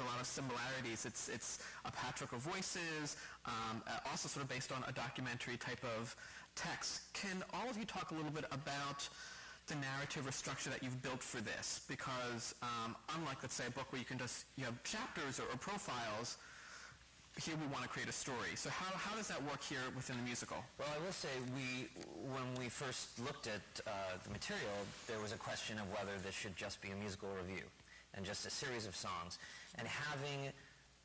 a lot of similarities. It's it's a patchwork of voices, um, uh, also sort of based on a documentary type of text. Can all of you talk a little bit about the narrative or structure that you've built for this? Because um, unlike, let's say, a book where you can just you have chapters or, or profiles, here we want to create a story. So how, how does that work here within the musical? Well, I will say we, when we first looked at uh, the material, there was a question of whether this should just be a musical revue and just a series of songs. And having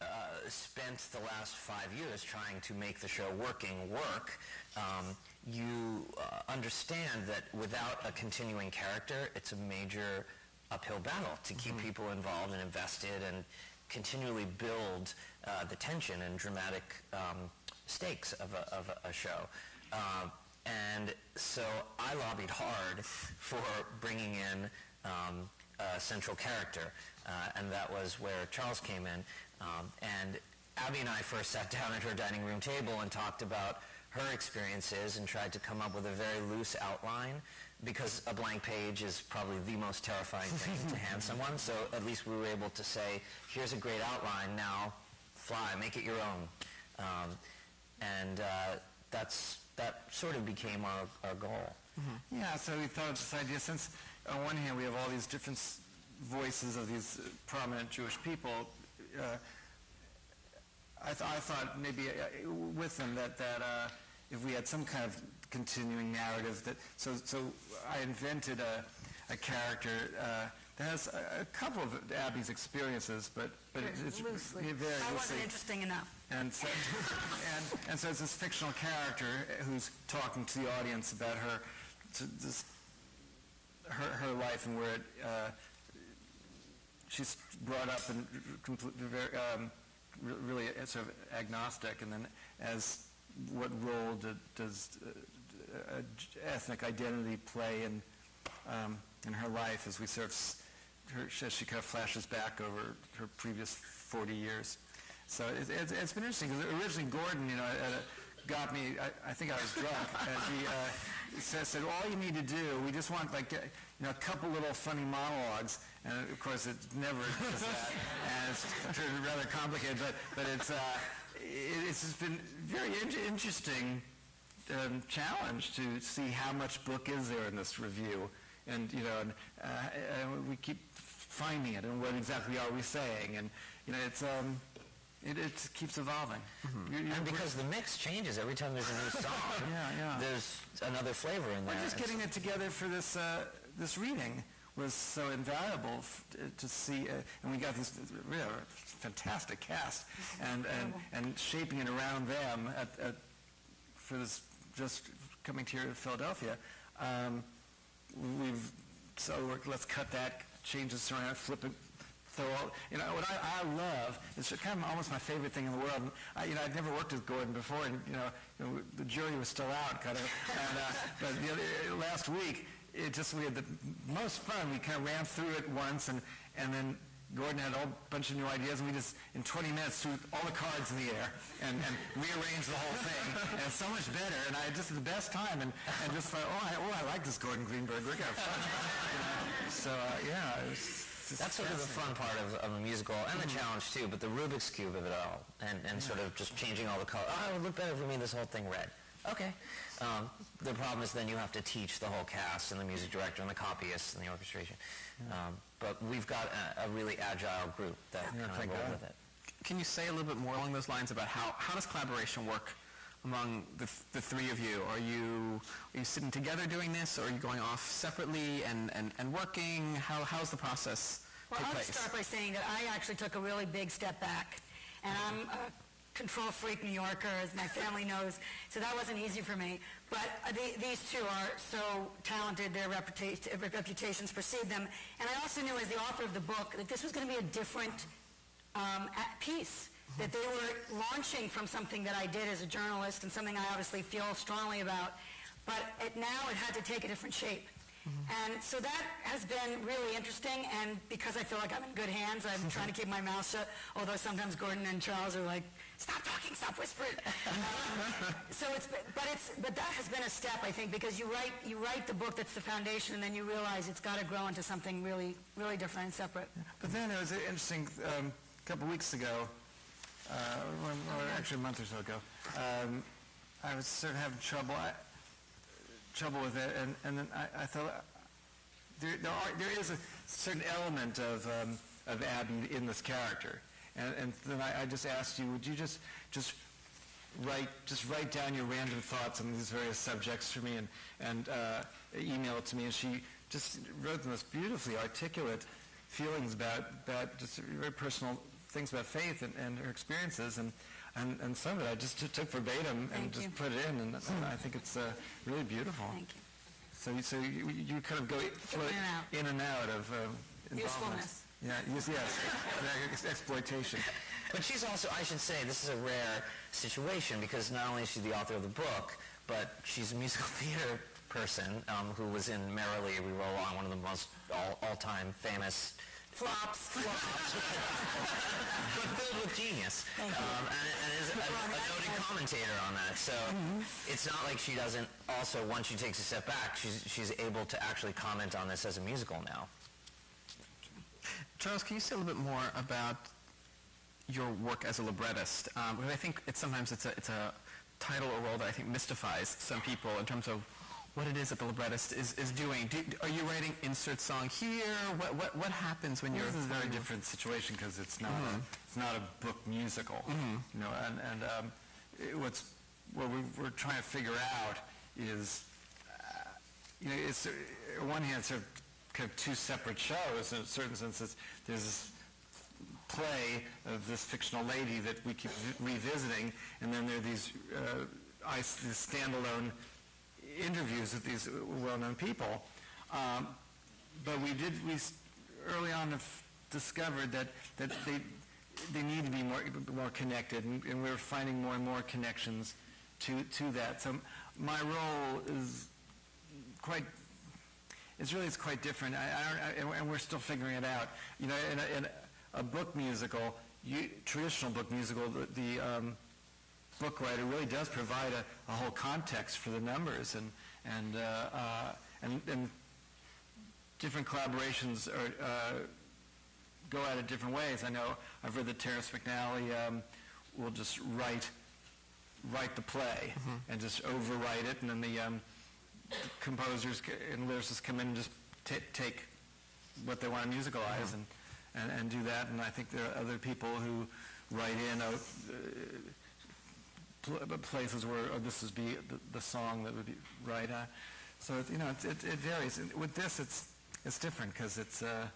uh, spent the last five years trying to make the show working work, um, you uh, understand that without a continuing character, it's a major uphill battle to keep mm-hmm. people involved and invested and continually build uh, the tension and dramatic um, stakes of a, of a show. Uh, and so I lobbied hard for bringing in um, uh, central character, uh, and that was where Charles came in. Um, and Abby and I first sat down at her dining room table and talked about her experiences and tried to come up with a very loose outline because a blank page is probably the most terrifying thing to hand someone. So at least we were able to say, here's a great outline, now fly, make it your own. Um, and uh, that's, that sort of became our, our goal. Mm-hmm. Yeah, so we thought of this idea since on one hand we have all these different voices of these prominent Jewish people. Uh, I, th- I, thought maybe uh, with them that that uh, if we had some kind of continuing narrative that so so I invented a, a character uh, that has a, a, couple of Abby's experiences, but but very it's loosely. very I loosely. wasn't interesting enough. And so, and, and so it's this fictional character who's talking to the audience about her to this her, her life and where it, uh, she's brought up and um, really sort of agnostic, and then as what role do, does uh, ethnic identity play in um, in her life as we sort of her, as she kind of flashes back over her previous 40 years. So it, it, it's been interesting because originally Gordon, you know, a, got me. I, I, think I was drunk, and he. Uh, said, said, all you need to do, we just want like, you know, a couple little funny monologues, and of course it never does that, and it's rather complicated, but, but it's, uh, it, it's just been very in- interesting um, challenge to see how much book is there in this revue, and, you know, and, uh, and we keep finding it, and what exactly are we saying, and, you know, it's, um, it, it keeps evolving. Mm-hmm. You're, you're and because the mix changes every time there's a new song. yeah, yeah. There's another flavor in there. Well, just getting it together for this uh, this reading was so invaluable f- uh, to see, uh, and we got this really fantastic cast, and, and, and shaping it around them at, at, for this just coming to here to Philadelphia. Um, we've so let's cut that, change this around, flip it so, you know, what I, I love, it's kind of almost my favorite thing in the world. I, you know, I'd never worked with Gordon before, and, you know, you know the jury was still out, kind of. And, uh, but the other, last week, it just, we had the most fun. We kind of ran through it once, and, and then Gordon had a whole bunch of new ideas, and we just, in 20 minutes, threw all the cards in the air and, and rearranged the whole thing. And so much better, and I just had the best time, and, and just thought, oh I, oh, I like this Gordon Greenberg. We're going to have fun. You know? So, uh, yeah, it was that's sort of the fun part of, of a musical and the mm-hmm. challenge too, but the Rubik's Cube of it all and, and yeah. sort of just changing all the colors. Oh, it would look better if we made this whole thing red. Okay. Um, the problem is then you have to teach the whole cast and the music director and the copyists and the orchestration. Yeah. Um, but we've got a, a, really agile group that yeah, kind of roll with it. Can you say a little bit more along those lines about how, how does collaboration work among the, the three of you? Are you are you sitting together doing this, or are you going off separately and, and, and working? How how's the process? Well, I'll place? start by saying that I actually took a really big step back, and I'm a control freak New Yorker, as my family knows, so that wasn't easy for me. But uh, the, these two are so talented; their reputation, reputations precede them, and I also knew as the author of the book that this was going to be a different um, piece that they were launching from something that I did as a journalist and something I obviously feel strongly about, but it, now it had to take a different shape. Mm-hmm. And so that has been really interesting, and because I feel like I'm in good hands, I'm trying to keep my mouth shut, although sometimes Gordon and Charles are like, stop talking, stop whispering. um, so it's, but it's, but that has been a step, I think, because you write, you write the book that's the foundation, and then you realize it's got to grow into something really, really different and separate. But then it was interesting, um, couple weeks ago, uh, or, or actually a month or so ago, um, I was sort of having trouble, I, trouble with it, and, and then I, I thought there, there, are, there is a certain element of, um, of Abby in this character, and, and then I, I just asked you, would you just just write just write down your random thoughts on these various subjects for me, and and uh, email it to me, and she just wrote the most beautifully articulate feelings about about just very personal things about faith and, and her experiences, and, and and some of it I just t- took verbatim and Thank just you. put it in, and I think it's uh, really beautiful. Thank you. So, you- so you, you kind of go float in and out. in and out of uh, involvement. Usefulness. Yeah, yes, yes. Exploitation. But she's also, I should say, this is a rare situation because not only is she the author of the book, but she's a musical theater person um, who was in Merrily We Roll On, one of the most all, all-time famous Flops. but filled with genius. Um, and, and is a, a noted commentator on that. So it's not like she doesn't also, once she takes a step back, she's, she's able to actually comment on this as a musical now. Charles, can you say a little bit more about your work as a librettist? Um, because I think it's sometimes it's a, it's a title or role that I think mystifies some people in terms of what it is that the librettist is, is doing. Do, are you writing insert song here? What, what, what happens when you're... This is a very different situation because it's not a, it's not a book musical, you know. And and um, it, what's what we, we're trying to figure out is, uh, you know, it's uh, on one hand sort of kind of two separate shows in a certain sense. It's, there's this play of this fictional lady that we keep vi- revisiting, and then there are these, uh, is- these standalone interviews with these well-known people. Um, but we did we early on discovered that that they they need to be more more connected, and, and we're finding more and more connections to to that. So my role is quite it's really it's quite different. I, I don't, I, and we're still figuring it out. You know, in a, in a book musical, you, traditional book musical, the, the um, book writer really does provide a, a whole context for the numbers, and and uh, uh, and, and different collaborations are, uh, go at it different ways. I know I've read that Terrence McNally um, will just write write the play and just overwrite it, and then the um, composers and lyricists come in and just ta take what they want to musicalize and, and, and do that. And I think there are other people who write in uh, pl- uh, places where oh, this would be the, the song that would be right. Uh, so it, you know it, it, it varies. And with this, it's it's different because it's uh,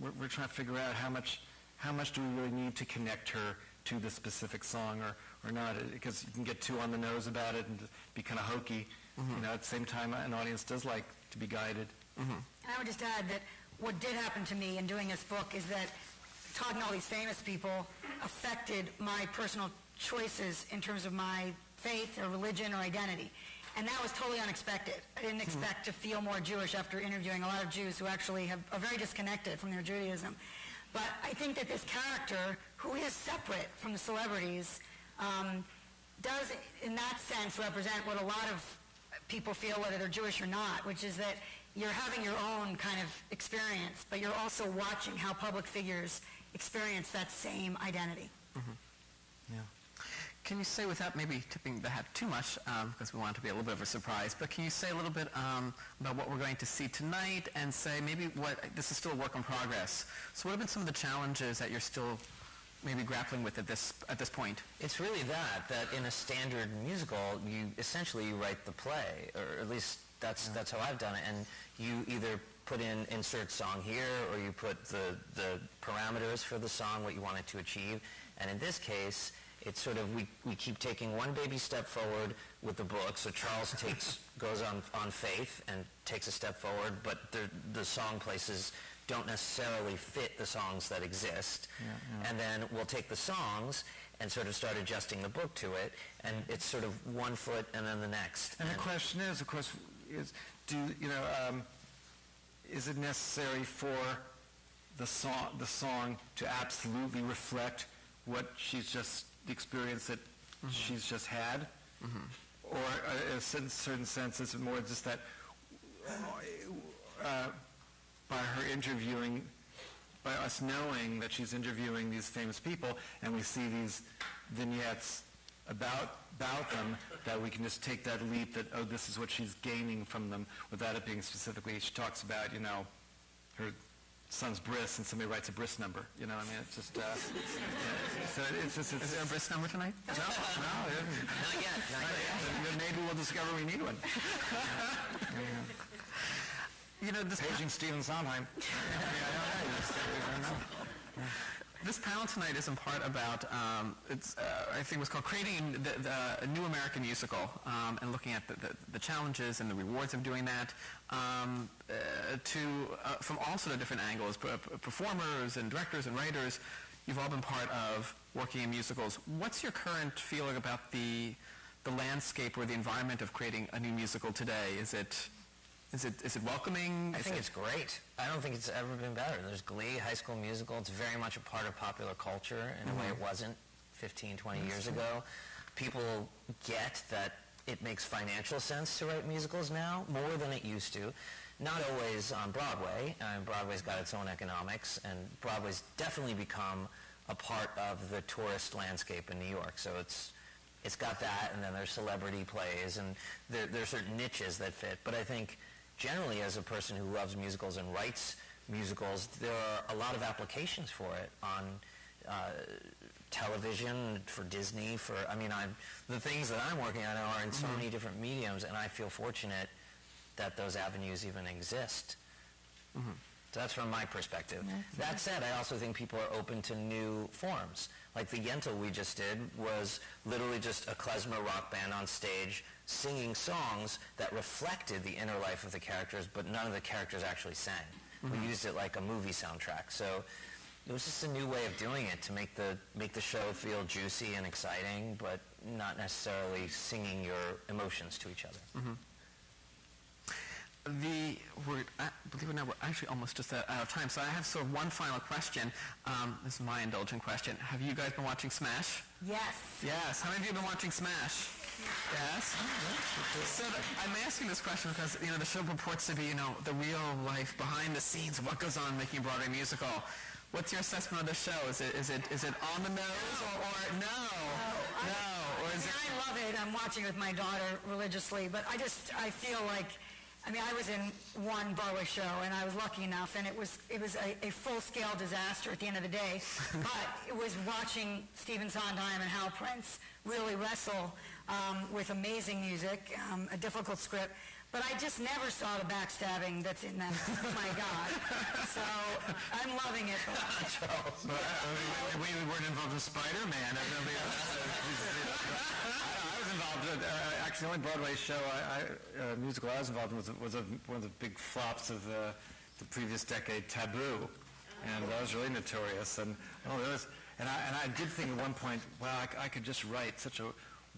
we're, we're trying to figure out how much how much do we really need to connect her to the specific song or, or not because you can get too on the nose about it and be kind of hokey. You know, at the same time, an audience does like to be guided. And I would just add that what did happen to me in doing this book is that talking to all these famous people affected my personal choices in terms of my faith or religion or identity. And that was totally unexpected. I didn't expect to feel more Jewish after interviewing a lot of Jews who actually have, are very disconnected from their Judaism. But I think that this character, who is separate from the celebrities, um, does, in that sense, represent what a lot of people feel whether they're Jewish or not, which is that you're having your own kind of experience, but you're also watching how public figures experience that same identity. Yeah. Can you say, without maybe tipping the hat too much, um, because we want it to be a little bit of a surprise, but can you say a little bit um, about what we're going to see tonight and say maybe what, this is still a work in progress. So what have been some of the challenges that you're still maybe grappling with at this, at this point? It's really that, that in a standard musical, you essentially you write the play, or at least that's, that's how I've done it, and you either put in insert song here, or you put the, the parameters for the song, what you want it to achieve, and in this case, it's sort of, we, we keep taking one baby step forward with the book, so Charles takes, goes on, on faith and takes a step forward, but the, the song places don't necessarily fit the songs that exist. And then we'll take the songs and sort of start adjusting the book to it, and it's sort of one foot and then the next. And the question is, of course, is do you know? Um, is it necessary for the song the song to absolutely reflect what she's just the experience that she's just had, or uh, in a certain, certain sense, is it more just that uh, by her interviewing by us knowing that she's interviewing these famous people, and we see these vignettes about about them, that we can just take that leap that oh, this is what she's gaining from them, without it being specifically. She talks about you know her son's bris, and somebody writes a bris number. You know, I mean, it's just uh, yeah, so it's just it's, Is there a bris number tonight? no, no, it isn't. Not yet, not yet. Maybe we'll discover we need one. You know, this, Paging Stephen Sondheim. Yeah, I don't know. This panel tonight is in part about, um, it's, uh, I think it was called Creating the, the, a New American Musical um, and looking at the, the, the challenges and the rewards of doing that um, uh, to, uh, from all sort of different angles, performers and directors and writers. You've all been part of working in musicals. What's your current feeling about the, the landscape or the environment of creating a new musical today? Is it, is it, is it welcoming? I Is think it- it's great. I don't think it's ever been better. There's Glee, High School Musical. It's very much a part of popular culture in a way mm-hmm. it wasn't 15, 20 years ago. People get that it makes financial sense to write musicals now more than it used to. Not always on Broadway. Broadway's got its own economics, and Broadway's definitely become a part of the tourist landscape in New York. So it's it's got that, and then there's celebrity plays, and there, there are certain niches that fit. But I think generally, as a person who loves musicals and writes musicals, there are a lot of applications for it on uh, television, for Disney, for, I mean, I'm, the things that I'm working on are in so many different mediums, and I feel fortunate that those avenues even exist. So that's from my perspective. That said, I also think people are open to new forms. Like the Yentl we just did was literally just a klezmer rock band on stage singing songs that reflected the inner life of the characters, but none of the characters actually sang. We mm-hmm. used it like a movie soundtrack. So it was just a new way of doing it to make the make the show feel juicy and exciting, but not necessarily singing your emotions to each other. Mm-hmm. The we're, uh, believe it or not, we're actually almost just out of time. So I have sort of one final question. Um, this is my indulgent question. Have you guys been watching Smash? Yes. Yes. How many of you have been watching Smash? Yes. So th- I'm asking this question because you know the show purports to be you know the real life behind the scenes of what goes on making a Broadway musical. What's your assessment of the show? Is it is it is it on the nose or, or no? No. Or I is mean, it? I love it. I'm watching with my daughter religiously, but I just I feel like, I mean, I was in one Broadway show, and I was lucky enough, and it was it was a, a full-scale disaster at the end of the day. but it was watching Stephen Sondheim and Hal Prince really wrestle um, with amazing music, um, a difficult script. But I just never saw the backstabbing that's in them. Oh my God! So I'm loving it. But, uh, we, we weren't involved with Spider-Man. I, don't think I was involved. With, uh, actually, the only Broadway show, I, I, uh, musical I was involved in was, was a, one of the big flops of the, the previous decade, Taboo, and that was really notorious. And oh, there was, and I and I did think at one point, wow, I, c- I could just write such a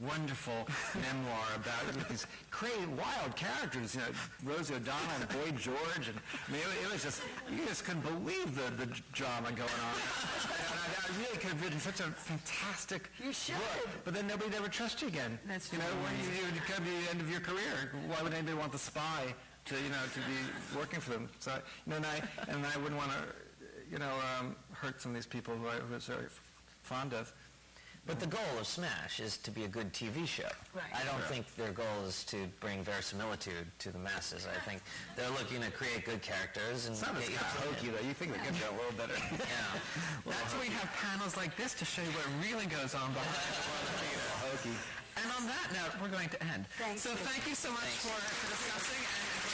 wonderful memoir about with these crazy, wild characters, you know, Rosie O'Donnell and Boy George, and I mean, it, it was just you just couldn't believe the, the drama going on. and I, I really could have written such a fantastic You should. book, but then nobody would ever trust you again. That's you know when you, you would come to the end of your career. Why would anybody want the spy to you know to be working for them? So you know, and I and I wouldn't want to you know um, hurt some of these people who I was very fond of. But the goal of Smash is to be a good TV show. Right. I don't think their goal is to bring verisimilitude to the masses. I think they're looking to create good characters and It's not get you kind of to- hokey though. You think they could go a little better. Yeah. That's why we have panels like this to show you what really goes on behind the theater. hokey. And on that note, we're going to end. Thank so you. thank you so much for, for discussing and, and